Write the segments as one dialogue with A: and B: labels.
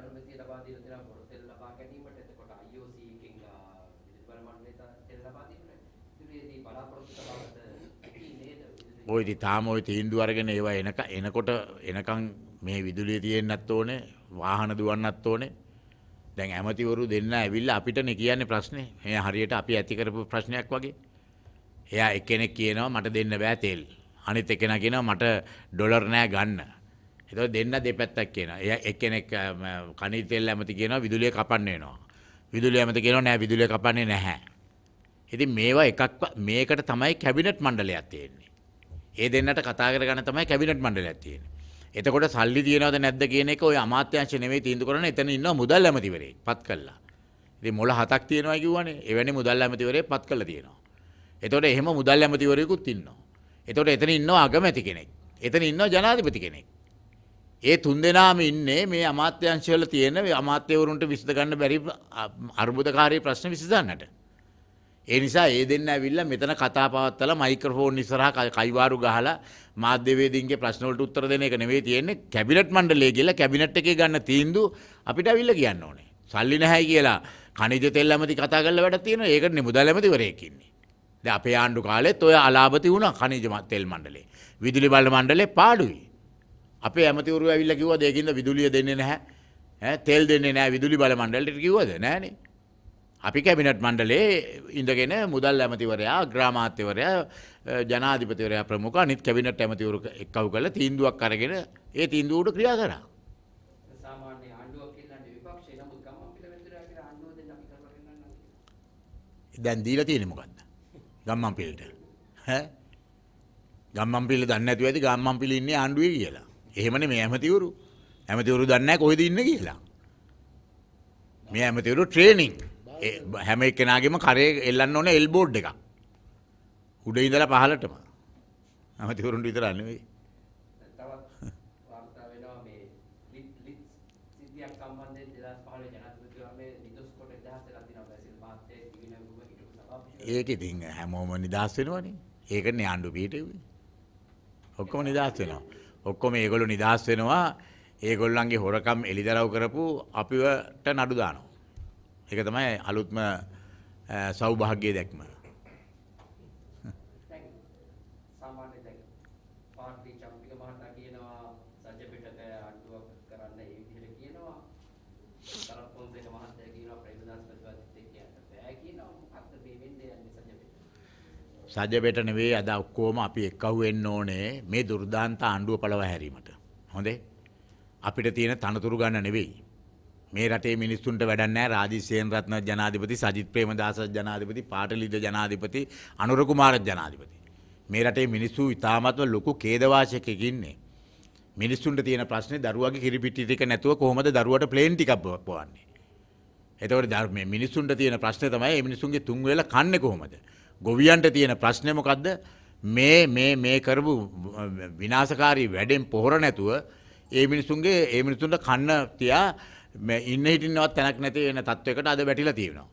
A: අනුමැතිය ලබා දීලා තියෙනවා බොරු තෙල් ලබා ගැනීමට. එතකොට IOC එකෙන් විදුලි බල මණ්ඩලයට තෙල් ලබා දීමට. ඉදිරියේදී බලාපොරොත්තු තබාගත හැකි නේද? විදුලි
B: ඔය ඉතින් තාම ඔය තීන්දුව අරගෙන ඒවා එනක එනකොට එනකන් මේ විදුලිය තියෙන්නත් ඕනේ වාහන දුවන්නත් ඕනේ දැන් ඇමතිවරු දෙන්න ඇවිල්ලා අපිටනේ කියන්නේ ප්‍රශ්නේ මේ හරියට අපි ඇති කරපු ප්‍රශ්නයක් වගේ එයා එක්කෙනෙක් කියනවා මට දෙන්න බෑ තෙල් අනිත් එක්කෙනා කියනවා මට ඩොලර් නෑ ගන්න එතකොට දෙන්න දෙපැත්තක් කියනවා එයා එක්කෙනෙක් කණි තෙල් ඇමති කියනවා විදුලිය කපන්න වෙනවා විදුලිය ඇමති කියනවා නෑ විදුලිය කපන්නේ නැහැ ඉතින් මේවා එකක් මේකට තමයි කැබිනට් මණ්ඩලයක් තියෙන්නේ ඒ දෙන්නට කතා කරගන්න තමයි කැබිනට් මණ්ඩලයක් තියෙන්නේ. එතකොට සල්ලි තියනවද නැද්ද කියන එක ඔය අමාත්‍යංශ නෙමෙයි තීන්දුව කරන එතන ඉන්නවා මුදල් ඇමතිවරයෙක් පත් කළා. ඉතින් මොළ හතක් තියෙනවා කිව්වනේ. එවැනි මුදල් ඇමතිවරයෙක් පත් කළා තියෙනවා. එතකොට එහෙම මුදල් ඇමතිවරයෙකුත් ඉන්නවා. එතකොට එතන ඉන්නවා අගමැති කෙනෙක්. එතන ඉන්නවා ජනාධිපති කෙනෙක්. ඒ තුන්දෙනාම ඉන්නේ මේ අමාත්‍යංශවල තියෙන මේ අමාත්‍යවරුන්ට විසඳ ගන්න බැරි අර්බුදකාරී ප්‍රශ්න විසඳන්නට. ඒ නිසා ඒ දෙන්න ඇවිල්ලා මෙතන කතා පවත්වලා මයික්‍රොෆෝන් ඉස්සරහා ක- කයිවාරු ගහලා මාධ්‍යවේදීන්ගේ ප්‍රශ්න වලට උත්තර දෙන එක නෙවෙයි තියෙන්නේ කැබිනට් මණ්ඩලයේ කියලා කැබිනට් එකේ ගන්න තීන්දුව අපිට අවිල්ල කියන්න ඕනේ. සල්ලි නැහැ කියලා කනිජ තෙල් ඇමති කතා කරලා වැඩක් තියෙනවා. ඒකට නේ මුදල් ඇමතිවරයෙක් ඉන්නේ. දැන් අපේ ආණ්ඩු කාලෙත් ඔය අලාභති වුණා කනිජ ම- තෙල් මණ්ඩලේ. විදුලි බල මණ්ඩලේ පාඩුයි. අපේ ඇමතිවරු ඇවිල්ලා කිව්වා දෙකින්ද විදුලිය දෙන්නේ නැහැ. තෙල් දෙන්නේ නැහැ විදුලි බල මණ්ඩලයට කිව්වද? නෑනේ. අපි කැබිනට් මණ්ඩලේ ඉඳගෙන මුදල් ඇමතිවරයා ග්‍රාමාත්‍යවරයා ජනාධිපතිවරයා ප්‍රමුඛ අනිත් කැබිනට් ඇමතිවරු එක්කව කරලා තීන්දුවක් අරගෙන ඒ තීන්දුවට ක්‍රියා කරා. දැන් දීලා තියෙන්නේ මොකද්ද? ගම්මන් පිළට. ඈ? ගම්මන් පිළ දන්නේ නැතුව ඇති ගම්මන් පිළ ඉන්නේ ආණ්ඩුවේ කියලා. එහෙමනේ මේ ඇමතිවරු. ඇමතිවරු දන්නේ නැහැ කොහෙද ඉන්නේ කියලා. මේ ඇමතිවරු ට්‍රේනින්. හැම එක්කෙනාගේම කරේ එල්ලන්න ඕනේ එල් බෝඩ් එකක්. උඩ ඉඳලා පහළටම. ඇමතිවරුන්ට විතරක් නෙවෙයි.
A: දැන් තවත් වාර්තා වෙනවා මේ ලිත් ලිත් සිද්ධියක් සම්බන්ධයෙන් 2015 ජනාධිපතිතුමා මේ නිදොස් කොට නිදහස් වෙලා තිනවා බැසිල් මහත්තයා දිවිනැගුම හිටපු සභාපති
B: ඒක ඉතින් හැමෝම නිදහස් වෙනවනේ. ඒකනේ ආණ්ඩු පිටෙව්වේ. ඔක්කොම නිදහස් වෙනවා. ඔක්කොම ඒගොල්ලෝ නිදහස් වෙනවා. ඒගොල්ලන්ගේ හොරකම් එලිදරව් කරපු අපිවට නඩු දානවා. ඒක තමයි අලුත්ම අ, සෞභාග්‍ය දැක්ම.
A: දැන් සාමාන්‍ය දැන් පාර්ටි චම්පික මහතා කියනවා සජ්ජ පිටක ආණ්ඩුවක් කරන්න ඒ විදිහට කියනවා තරත් පොන්සේක මහත්තයා කියනවා ප්‍රේමදාස ප්‍රතිපත්තිත් කියන්න බෑ කියනවා මොකක්ද මේ වෙන්නේ යන්නේ සජ්ජ පිටක
B: සජබෙට නෙවෙයි අද ඔක්කොම අපි එක්කහු වෙන්න ඕනේ මේ දුර්දාන්ත ආණ්ඩුව පළව හැරීමට. හොඳේ? අපිට තියෙන තනතුරු ගන්න නෙවෙයි. මේ රටේ මිනිස්සුන්ට වැඩක් නැහැ රාජිත් සේනරත්න ජනාධිපති සජිත් ප්‍රේමදාස ජනාධිපති පාටලීද ජනාධිපති අනුර කුමාර ජනාධිපති. මේ රටේ මිනිස්සු ඉතාමත්ම ලොකු ඛේදවාසයක ඉන්නේ. මිනිස්සුන්ට තියෙන ප්‍රශ්නේ දරුවගේ කිරිපිටි ටික නැතුව කොහොමද දරුවට ප්ලේන් ටිකක් පො- පොවන්නේ? එතකොට ධර්ම මිනිස්සුන්ට තියෙන ප්‍රශ්නේ තමයි මේ මිනිස්සුන්ගේ තුන් වේල කන්නේ කොහොමද? ගොවියන්ට තියෙන ප්‍රශ්නේ මොකද්ද? මේ මේ මේ කරපු විනාශකාරී වැඩෙන් පොහොර නැතුව ඒ මිනිස්සුන්ගේ ඒ මිනිස්සුන්ට කන්න තියා මේ ඉන්න හිටින්නවත් තැනක් නැති වෙන තත්වයකට අද වැටිලා තියෙනවා.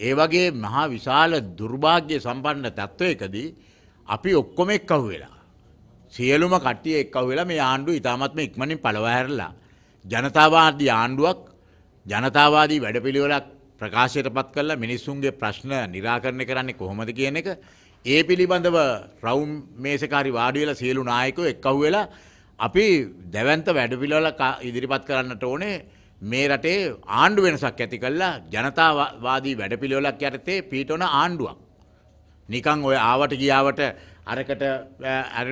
B: ඒ වගේ මහා විශාල දුර්භාග්‍ය සම්පන්න තත්ත්වයකදී අපි ඔක්කොම එක්කහු වෙලා සියලුම කට්ටිය එක්කහු වෙලා මේ ආණ්ඩුව ඉතාමත්ම ඉක්මනින් පළවා හැරලා ජනතාවාදී ආණ්ඩුවක් ජනතාවාදී වැඩපිළිවෙලක් ප්‍රකාශයට පත් කරලා මිනිස්සුන්ගේ ප්‍රශ්න නිරාකරණය කරන්නේ කොහොමද කියන එක. ඒ පිළිබඳව රවුම් මේසකාරි වාඩි වෙලා සියලු නායකයෝ එක්කහු වෙලා අපි දැවන්ත වැඩපිළිවෙලක් ආ- ඉදිරිපත් කරන්නට ඕනේ. මේ රටේ ආණ්ඩු වෙනසක් ඇති කළා. ජනතාවාදී වැඩපිළිවෙලක් යටතේ පීටවන ආණ්ඩුවක්. නිකං ඔය ආවට ගියාවට අරකට අර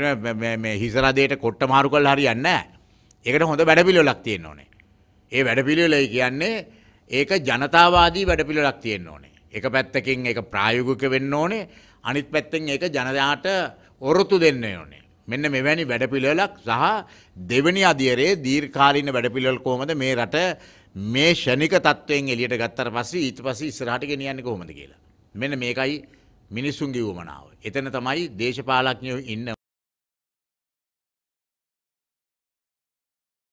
B: හිසරදයට කොට්ට මාරු කල් හරියන්න ඒකට හොඳ වැඩපිළිවෙලක් තියෙන්න ඕනේ. ඒ වැඩපිළිවෙලයි කියන්නේ ඒක ජනතාවාදී වැඩපිළිවෙලක් තියෙන්න ඕනේ. එක පැත්තකින් ඒක ප්‍රායෝගික වෙන්න ඕනේ අනිත් පැත්තෙන් ඒක ජනතාවට ඔරොත්තු දෙන්න ඕනේ. මෙන්න මෙවැනි වැඩපිළිවෙලක් සහ දෙවැනි අධියරේ දීර්ඝකාලීන වැඩපිළිවෙල කොහොමද මේ රට මේ ෂණික තත්වයෙන් එළියට ගත්තට පස්සේ ඊට පස්සේ ඉස්සරහට ගෙනියන්නේ කොහොමද කියලා. මෙන්න මේකයි මිනිස්සුන්ගේ වුවමනාව. එතන තමයි දේශපාලඥයෝ ඉන්න